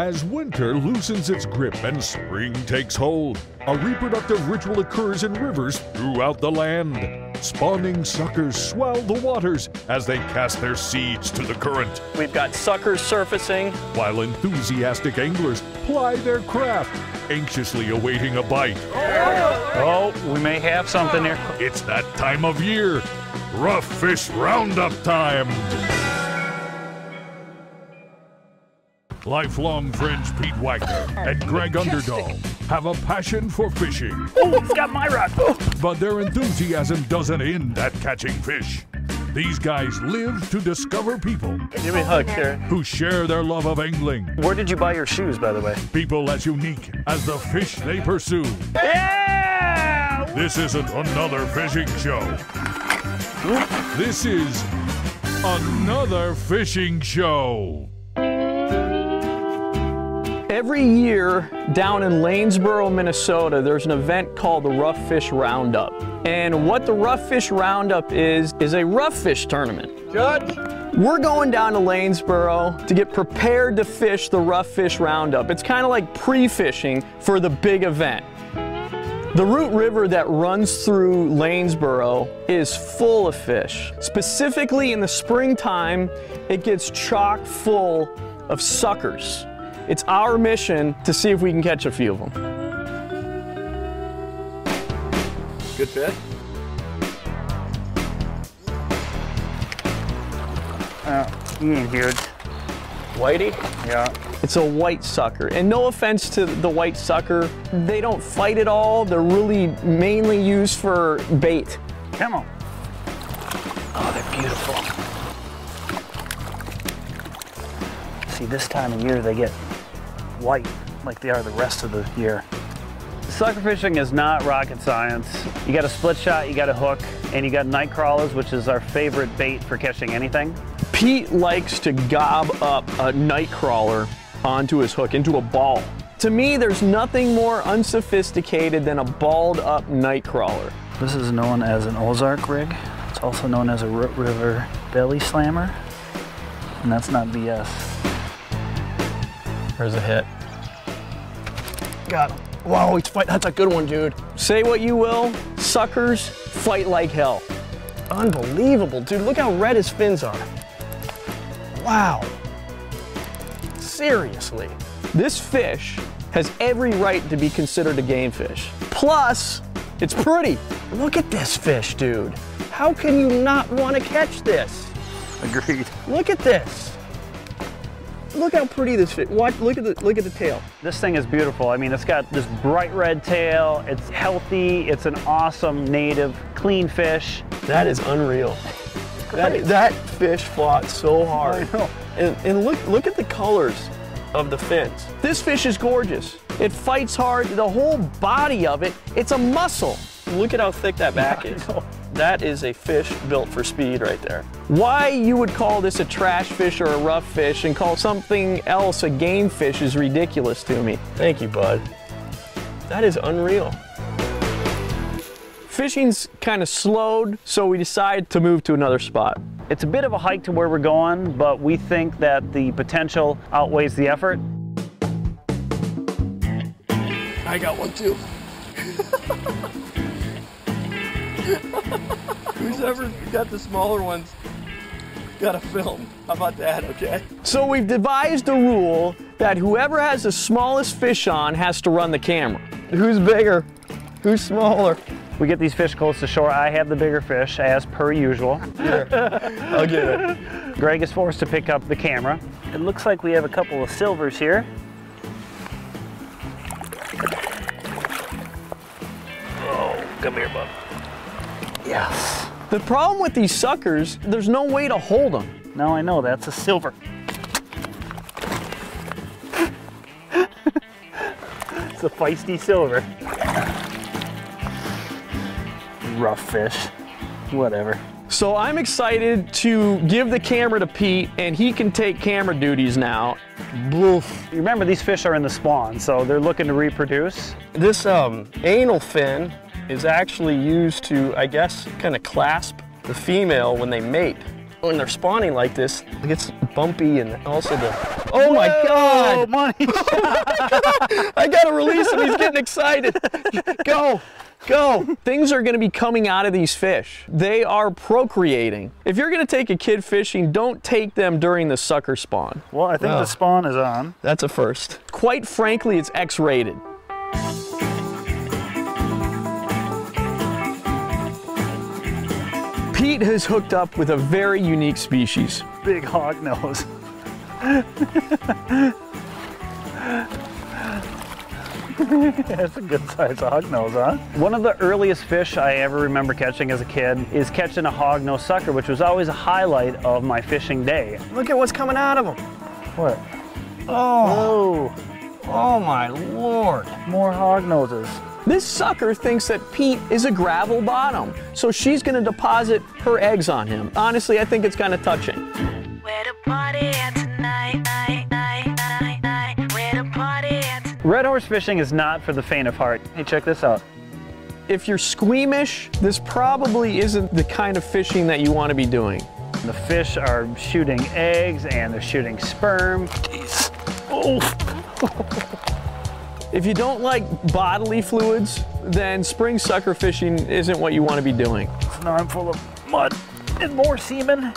As winter loosens its grip and spring takes hold, a reproductive ritual occurs in rivers throughout the land. Spawning suckers swell the waters as they cast their seeds to the current, We've got suckers surfacing. while enthusiastic anglers ply their craft, anxiously awaiting a bite. Oh, we may have something here. It's that time of year. Rough fish roundup time. Lifelong friends Pete Wagner and Greg Underdahl have a passion for fishing, Oh, he's got my rod. but their enthusiasm doesn't end at catching fish. These guys live to discover people Give me a hug, here. who share their love of angling, Where did you buy your shoes, by the way? people as unique as the fish they pursue. Yeah! This isn't another fishing show. This is another fishing show. Every year down in Lanesboro, Minnesota, there's an event called the Rough Fish Roundup. And what the Rough Fish Roundup is, is a rough fish tournament. Judge? We're going down to Lanesboro to get prepared to fish the Rough Fish Roundup. It's kind of like pre-fishing for the big event. The Root River that runs through Lanesboro is full of fish. Specifically in the springtime, it gets chock full of suckers. It's our mission to see if we can catch a few of them. Good fit? He ain't huge. Whitey? Yeah. It's a white sucker. And no offense to the white sucker, they don't fight at all. They're really mainly used for bait. Come on. Oh, they're beautiful. See, this time of year they get white like they are the rest of the year. Sucker fishing is not rocket science. You got a split shot, you got a hook, and you got night crawlers, which is our favorite bait for catching anything. Pete likes to gob up a night crawler onto his hook, into a ball. To me, there's nothing more unsophisticated than a balled up night crawler. This is known as an Ozark rig. It's also known as a Root River belly slammer. And that's not BS. There's a hit. Got him. Wow, he's fight. That's a good one, dude. Say what you will, suckers fight like hell. Unbelievable, dude. Look how red his fins are. Wow. Seriously. This fish has every right to be considered a game fish. Plus, it's pretty. Look at this fish, dude. How can you not want to catch this? Agreed. Look at this. Look how pretty this fish. Watch. Look at the look at the tail. This thing is beautiful. I mean, it's got this bright red tail. It's healthy. It's an awesome native, clean fish. That is unreal. That, that fish fought so hard. I know. And, and look look at the colors of the fins. This fish is gorgeous. It fights hard. The whole body of it, it's a muscle. Look at how thick that back Yeah, I is. Know. That is a fish built for speed right there. Why you would call this a trash fish or a rough fish and call something else a game fish is ridiculous to me. Thank you, bud. That is unreal. Fishing's kind of slowed, so we decided to move to another spot. It's a bit of a hike to where we're going, but we think that the potential outweighs the effort. I got one too. Who's ever got the smaller ones got a film? How about that, okay? So we've devised a rule that whoever has the smallest fish on has to run the camera. Who's bigger? Who's smaller? We get these fish close to shore. I have the bigger fish, as per usual. I'll get it. Greg is forced to pick up the camera. It looks like we have a couple of silvers here. Oh, come here, bub. Yes. The problem with these suckers, there's no way to hold them. Now I know that's a silver. it's a feisty silver. Rough fish. Whatever. So I'm excited to give the camera to Pete and he can take camera duties now. Boof. Remember, these fish are in the spawn, so they're looking to reproduce. This um, anal fin is actually used to, I guess, kind of clasp the female when they mate. When they're spawning like this, it gets bumpy and also the, oh my God! Oh, money. I gotta release him. He's getting excited. Go, go. Things are gonna be coming out of these fish. They are procreating. If you're gonna take a kid fishing, don't take them during the sucker spawn. well, I think the spawn is on. That's a first. Quite frankly, it's X-rated. Pete has hooked up with a very unique species. Big hog nose. That's a good sized hog nose, huh? One of the earliest fish I ever remember catching as a kid is catching a hog nose sucker, which was always a highlight of my fishing day. Look at what's coming out of them. What? Oh, Oh, oh my lord. more hog noses. This sucker thinks that Pete is a gravel bottom, so she's gonna deposit her eggs on him. Honestly, I think it's kind of touching. Red horse fishing is not for the faint of heart. Hey, check this out. If you're squeamish, this probably isn't the kind of fishing that you want to be doing. The fish are shooting eggs and they're shooting sperm. Oh, If you don't like bodily fluids, then spring sucker fishing isn't what you want to be doing. now I'm full of mud and more semen.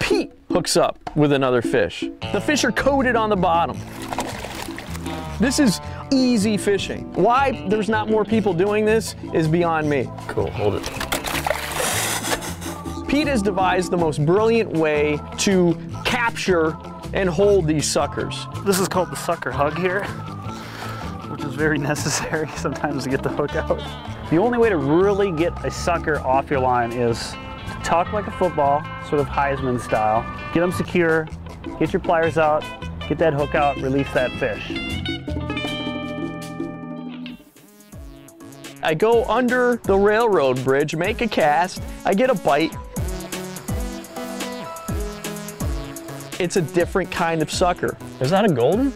Pete hooks up with another fish. The fish are coated on the bottom. This is easy fishing. Why there's not more people doing this is beyond me. Cool, hold it. Pete has devised the most brilliant way to capture and hold these suckers. This is called the sucker hug here, which is very necessary sometimes to get the hook out. The only way to really get a sucker off your line is to tuck like a football, sort of Heisman style. Get them secure, get your pliers out, get that hook out, release that fish. I go under the railroad bridge, make a cast, I get a bite. It's a different kind of sucker. Is that a golden?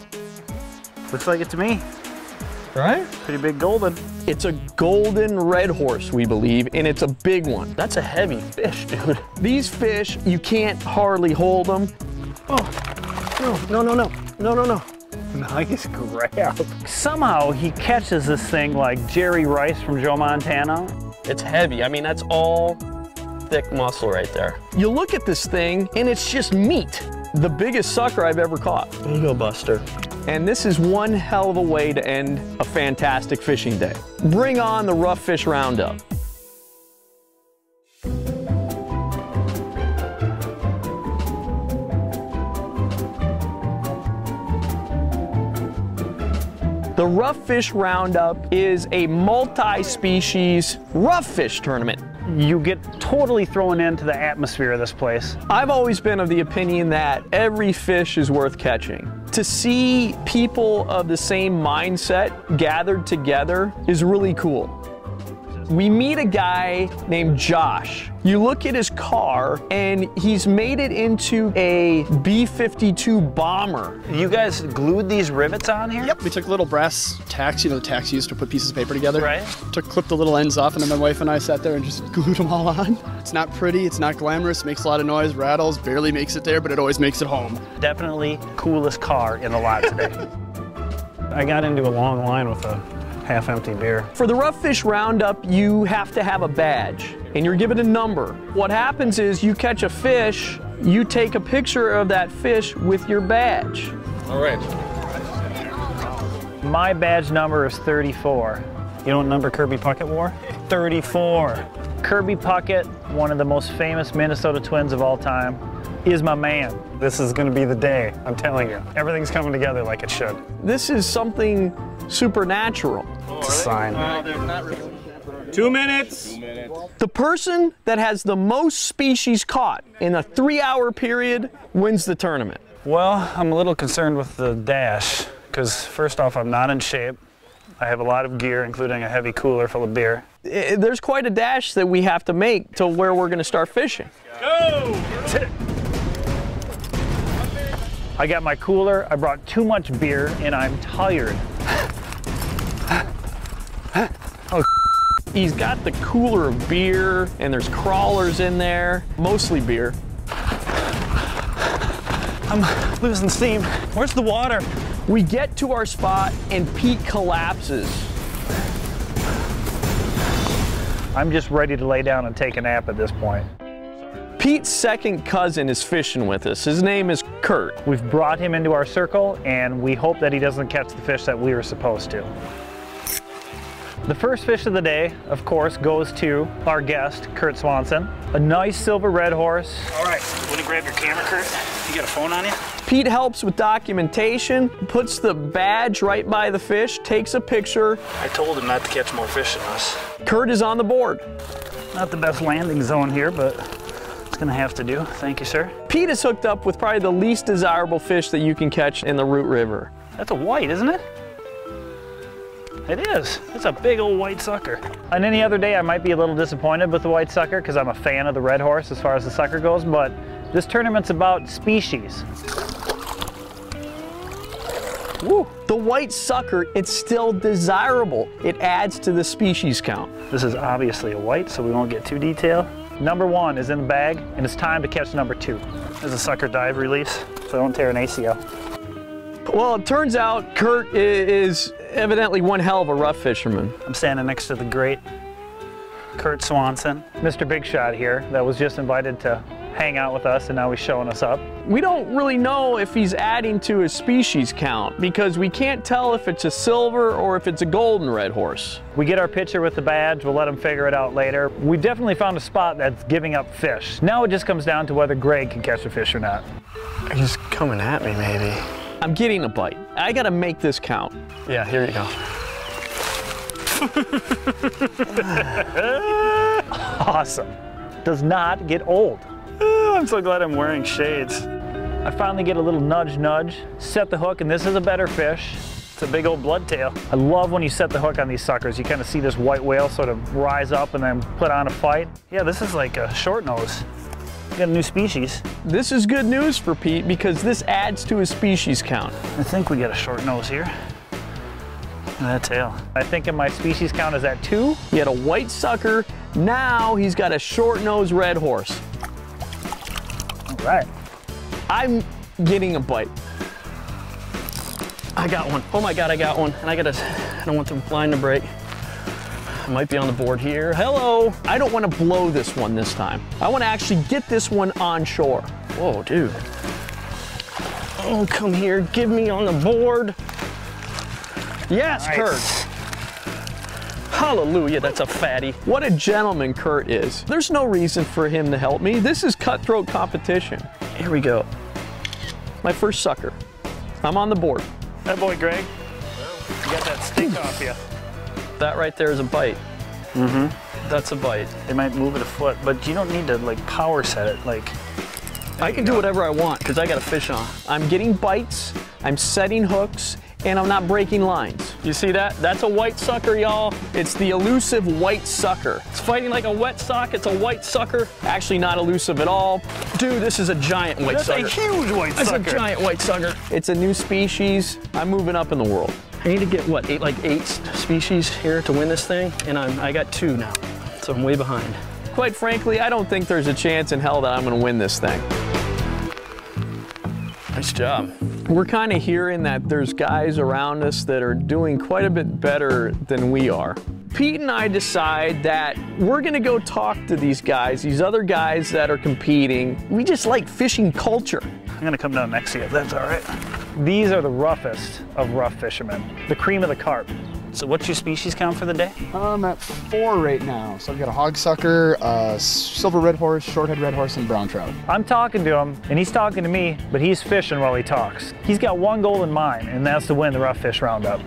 Looks like it to me. Right? Pretty big golden. It's a golden red horse, we believe, and it's a big one. That's a heavy fish, dude. These fish, you can't hardly hold them. Oh, no, no, no, no. No, no, no. Nice grab. Somehow he catches this thing like Jerry Rice from Joe Montana. It's heavy. I mean, that's all thick muscle right there. You look at this thing, and it's just meat. The biggest sucker I've ever caught. There you go, Buster. And this is one hell of a way to end a fantastic fishing day. Bring on the rough fish roundup. The Rough Fish Roundup is a multi-species rough fish tournament. You get totally thrown into the atmosphere of this place. I've always been of the opinion that every fish is worth catching. To see people of the same mindset gathered together is really cool. We meet a guy named Josh. You look at his car, and he's made it into a B 52 bomber. You guys glued these rivets on here? Yep, we took little brass tacks, you know, the tacks used to put pieces of paper together. Right. Took, clipped the little ends off, and then my wife and I sat there and just glued them all on. It's not pretty, it's not glamorous, makes a lot of noise, rattles, barely makes it there, but it always makes it home. Definitely coolest car in the lot today. I got into a long line with a half empty beer. For the Rough Fish Roundup, you have to have a badge and you're given a number. What happens is you catch a fish, you take a picture of that fish with your badge. All right. My badge number is 34. You know what number Kirby Puckett wore? 34. Kirby Puckett, one of the most famous Minnesota Twins of all time, is my man. This is going to be the day, I'm telling you. Everything's coming together like it should. This is something supernatural. It's a sign. Two minutes. The person that has the most species caught in a three hour period wins the tournament. Well, I'm a little concerned with the dash because, first off, I'm not in shape. I have a lot of gear, including a heavy cooler full of beer. I- There's quite a dash that we have to make to where we're going to start fishing. I got my cooler, I brought too much beer, and I'm tired. oh, He's got the cooler of beer, and there's crawlers in there, mostly beer. I'm losing steam. Where's the water? We get to our spot and Pete collapses. I'm just ready to lay down and take a nap at this point. Pete's second cousin is fishing with us. His name is Kurt. We've brought him into our circle and we hope that he doesn't catch the fish that we were supposed to. The first fish of the day, of course, goes to our guest, Kurt Swanson. A nice silver red horse. All right, want to grab your camera, Kurt? You got a phone on you? Pete helps with documentation, puts the badge right by the fish, takes a picture. I told him not to catch more fish than us. Kurt is on the board. Not the best landing zone here, but it's gonna have to do. Thank you, sir. Pete is hooked up with probably the least desirable fish that you can catch in the Root River. That's a white, isn't it? It is. It's a big old white sucker. On any other day, I might be a little disappointed with the white sucker because I'm a fan of the red horse as far as the sucker goes, but this tournament's about species. Woo. The white sucker, it's still desirable. It adds to the species count. This is obviously a white, so we won't get too detailed. Number one is in the bag, and it's time to catch number two. There's a sucker dive release, so don't tear an ACL. Well, it turns out Kurt is evidently one hell of a rough fisherman. I'm standing next to the great Kurt Swanson, Mr. Big Shot here, that was just invited to hang out with us, and now he's showing us up. We don't really know if he's adding to his species count because we can't tell if it's a silver or if it's a golden red horse. We get our picture with the badge, we'll let him figure it out later. We definitely found a spot that's giving up fish. Now it just comes down to whether Greg can catch a fish or not. He's coming at me, maybe. I'm getting a bite. I gotta make this count. Yeah, here you go. Awesome. Does not get old. Oh, I'm so glad I'm wearing shades. I finally get a little nudge nudge, set the hook, and this is a better fish. It's a big old bloodtail. I love when you set the hook on these suckers. You kind of see this white whale sort of rise up and then put on a fight. Yeah, this is like a short nose. Got a new species. This is good news for Pete because this adds to his species count. I think we got a short nose here. Look at that tail. I think in my species count is at two. He had a white sucker. Now he's got a short nosed red horse. Right. I'm getting a bite. I got one. Oh my God, I got one. And I gotta, I don't want the line to break. I might be on the board here. Hello. I don't want to blow this one this time. I want to actually get this one on shore. Whoa, dude. Oh, come here. Give me on the board. Yes, Nice. Kurt. Hallelujah, that's a fatty. What a gentleman Kurt is. There's no reason for him to help me. This is cutthroat competition. Here we go. My first sucker. I'm on the board. That boy, Greg. You got that stink off you. That right there is a bite. Mm-hmm. That's a bite. They might move it a foot, but you don't need to like power set it. Like, I can do whatever I want because I got a fish on. I'm getting bites, I'm setting hooks, and I'm not breaking lines. You see that? That's a white sucker, y'all. It's the elusive white sucker. It's fighting like a wet sock. It's a white sucker. Actually, not elusive at all. Dude, this is a giant white that's sucker. a huge white That's sucker. a giant white sucker. It's a new species. I'm moving up in the world. I need to get what, eight, like eight species here to win this thing, and I'm, I got two now, so I'm way behind. Quite frankly, I don't think there's a chance in hell that I'm gonna win this thing. Nice job. We're kind of hearing that there's guys around us that are doing quite a bit better than we are. Pete and I decide that we're gonna go talk to these guys, these other guys that are competing. We just like fishing culture. I'm gonna come down next to you if that's all right. These are the roughest of rough fishermen, the cream of the carp. So what's your species count for the day? I'm at four right now. So I've got a hog sucker, a silver red horse, shorthead red horse, and brown trout. I'm talking to him, and he's talking to me, but he's fishing while he talks. He's got one goal in mind, and that's to win the rough fish roundup.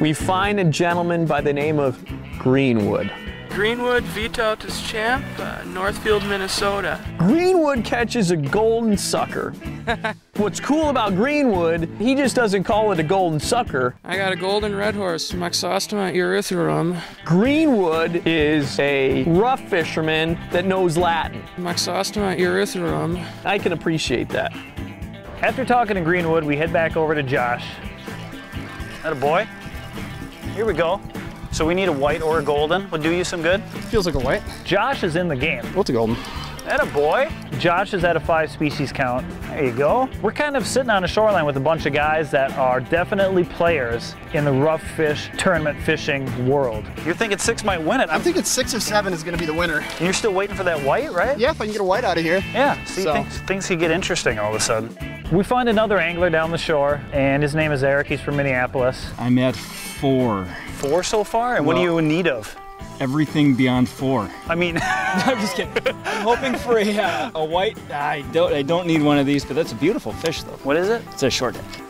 We find a gentleman by the name of Greenwood. Greenwood Vitotis Champ, uh, Northfield, Minnesota. Greenwood catches a golden sucker. What's cool about Greenwood, he just doesn't call it a golden sucker. I got a golden red horse, Moxostoma erythrurum. Greenwood is a rough fisherman that knows Latin. Moxostoma erythrurum. I can appreciate that. After talking to Greenwood, we head back over to Josh. That a boy? Here we go. So we need a white or a golden. Would do you some good. Feels like a white. Josh is in the game. What's a golden? That a boy. Josh is at a five species count. There you go. We're kind of sitting on a shoreline with a bunch of guys that are definitely players in the rough fish tournament fishing world. You're thinking six might win it. I'm thinking six or seven is going to be the winner. And you're still waiting for that white, right? Yeah, if I can get a white out of here. Yeah, see, So- things, things could get interesting all of a sudden. We find another angler down the shore, and his name is Eric. He's from Minneapolis. I'm at four. Four so far? And what are you in need of? Everything beyond four. I mean, I'm just kidding. I'm hoping for a, uh, a white. I don't. I don't need one of these, but that's a beautiful fish, though. what is it? It's a short head.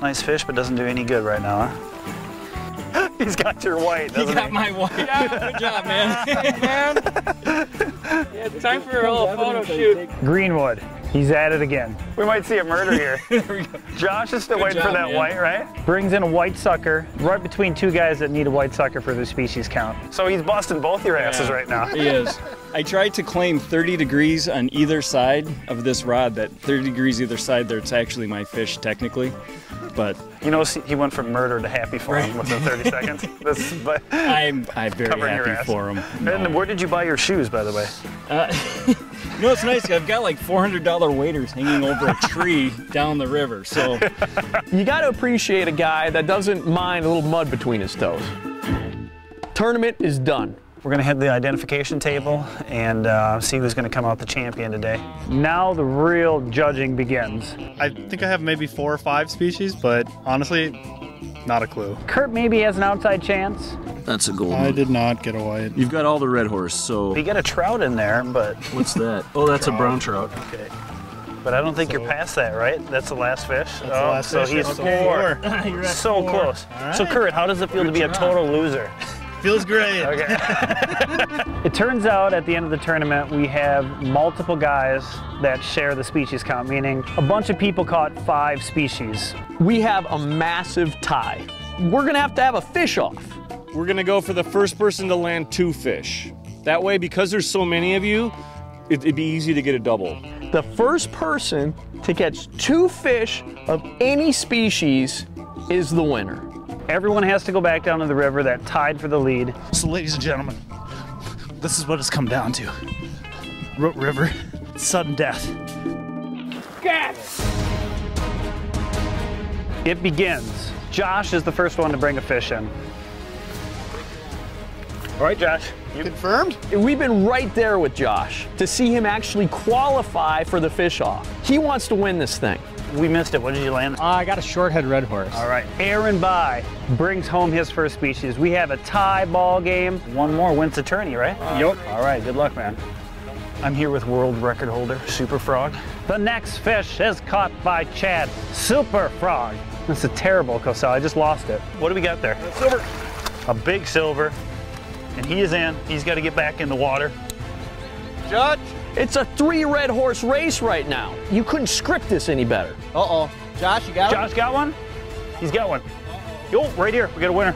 Nice fish, but doesn't do any good right now, huh? He's got your white, You doesn't got he? my white. Good job, man. Yeah, time for a little photo shoot. Greenwood. He's at it again. We might see a murder here. there we go. Josh is still Good waiting for that man. white, right? Brings in a white sucker right between two guys that need a white sucker for their species count. So he's busting both your asses Yeah. right now. He is. I tried to claim 30 degrees on either side of this rod. That 30 degrees either side, there it's actually my fish technically, but You know, he went from murder to happy for him within 30 seconds. This, but, I'm I'm very happy for him. and where did you buy your shoes, by the way? Uh, you know, it's nice. I've got like $400 waders hanging over a tree down the river. So You got to appreciate a guy that doesn't mind a little mud between his toes. Tournament is done. We're gonna hit the identification table and uh, see who's gonna come out the champion today. Now the real judging begins. I think I have maybe four or five species, but honestly, not a clue. Kurt maybe has an outside chance. That's a gold. I did not get a white. You've got all the red horse, so You got a trout in there, but what's that? Oh, that's a brown trout. okay. But I don't think you're past that, right? That's the last fish. That's the last so fish. he's Okay. four. You're at So four. close. All So. Kurt, how does it feel to be a total loser? Feels great. Okay. it turns out at the end of the tournament, we have multiple guys that share the species count, meaning a bunch of people caught five species. We have a massive tie. We're going to have to have a fish off. We're gonna go for the first person to land two fish. That way, because there's so many of you, it, it'd be easy to get a double. The first person to catch two fish of any species is the winner. Everyone has to go back down to the river that tied for the lead. So, ladies and gentlemen, this is what it's come down to. Root River, sudden death. It begins. Josh is the first one to bring a fish in. All right, Josh. You Confirmed? We've been right there with Josh to see him actually qualify for the fish off. He wants to win this thing. We missed it. What did you land? Uh, I got a shorthead red horse. All right. Aaron By brings home his first species. We have a tie ball game. One more wins the tourney, right? Yep. All right. Good luck, man. I'm here with world record holder Super Frog. The next fish is caught by Chad Super Frog. That's a terrible Cosell. I just lost it. What do we got there? Silver. A big silver. And he is in. He's got to get back in the water. Judge? It's a three red horse race right now. You couldn't script this any better. Uh-oh. Josh, you got it? Josh got one? He's got one. Yo, right here. We got a winner.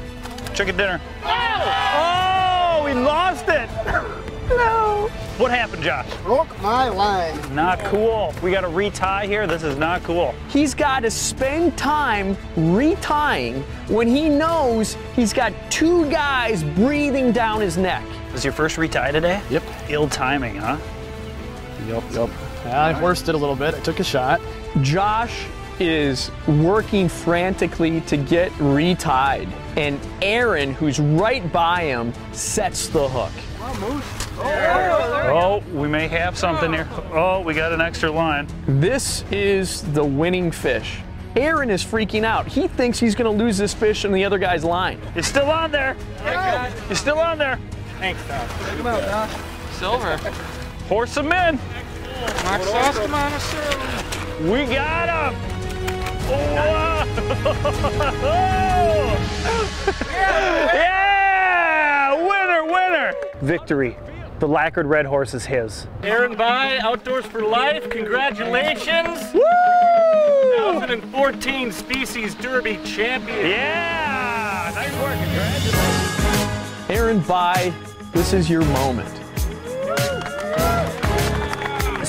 Chicken dinner. Oh, oh we lost it. no. What happened, Josh? Broke my line. Not cool. We got to retie here. This is not cool. He's got to spend time retying when he knows he's got two guys breathing down his neck. This is your first retie today? Yep. Ill timing, huh? Yep, yep. Yeah, I horsed it a little bit. I took a shot. Josh is working frantically to get retied, and Aaron, who's right by him, sets the hook. Oh, we may have something here. Oh, we got an extra line. This is the winning fish. Aaron is freaking out. He thinks he's going to lose this fish on the other guy's line. It's still on there. You're still on there. Thanks, Doc. Check him out, Doc. Silver. Horse him in. Mark Sauce, come on, silver. We got him. Oh, yeah! Winner, winner. Victory. The lacquered red horse is his. Aaron By, Outdoors for Life, congratulations! Woo! 2014 Species Derby Champion. Yeah! Nice work. Congratulations. Aaron, bye. This is your moment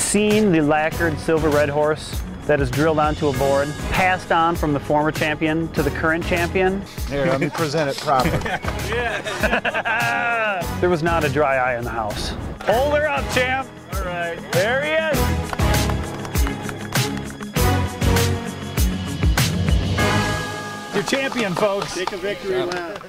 seen the lacquered silver red horse that is drilled onto a board, passed on from the former champion to the current champion. Here, let me present it properly. there was not a dry eye in the house. Hold her up, champ. All right. There he is. Your champion, folks. Take a victory lap.